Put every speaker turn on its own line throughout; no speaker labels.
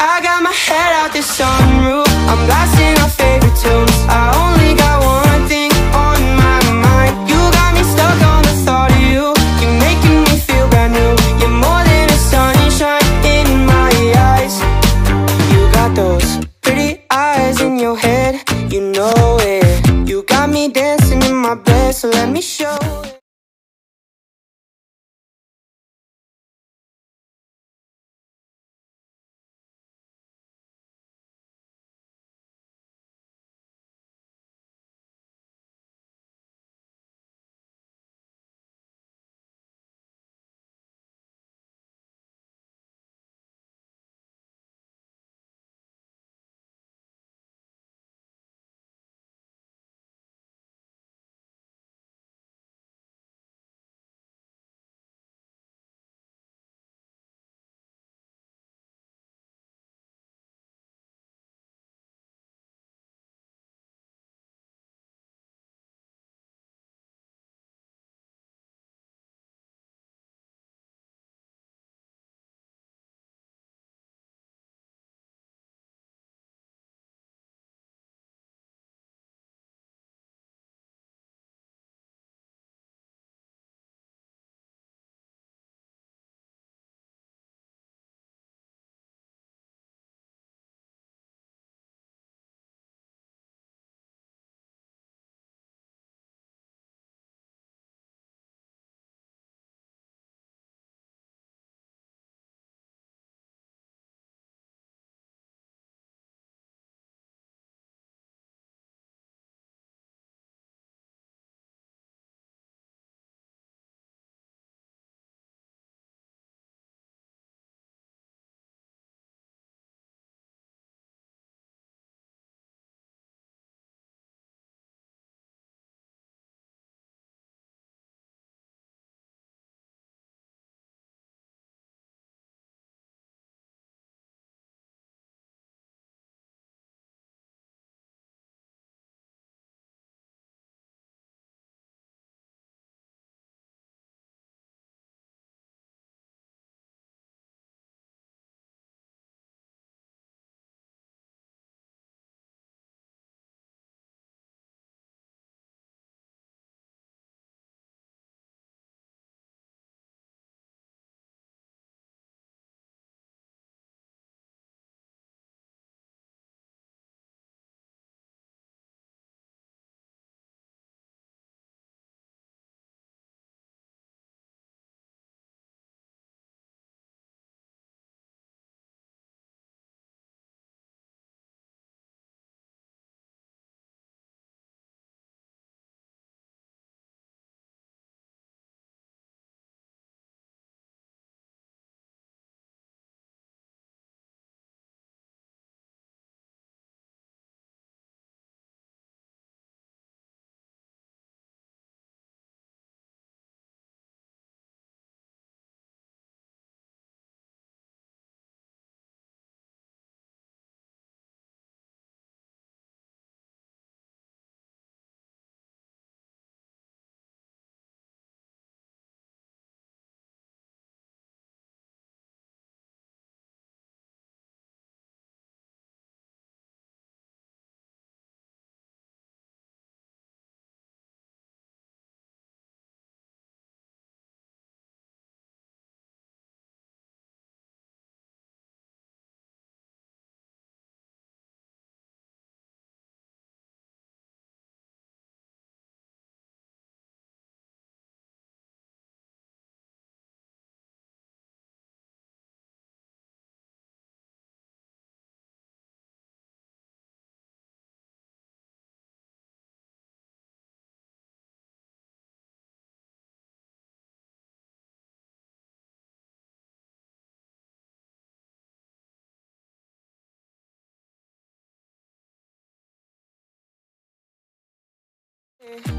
I got my head out the sunroof. I'm blasting our favorite tunes.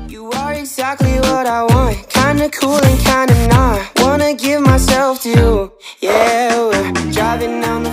You are exactly what I want. Kinda cool and kinda not. Wanna give myself to you. Yeah, we're driving down the